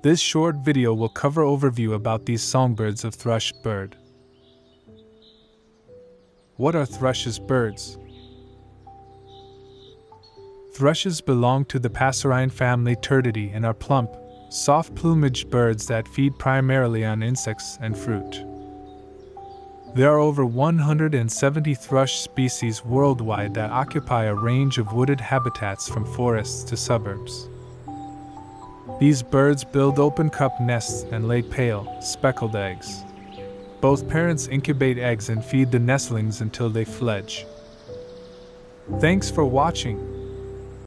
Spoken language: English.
This short video will cover overview about these songbirds of thrush bird. What are thrushes birds? Thrushes belong to the passerine family Turdidae and are plump, soft plumaged birds that feed primarily on insects and fruit. There are over 170 thrush species worldwide that occupy a range of wooded habitats from forests to suburbs. These birds build open cup nests and lay pale, speckled eggs. Both parents incubate eggs and feed the nestlings until they fledge. Thanks for watching.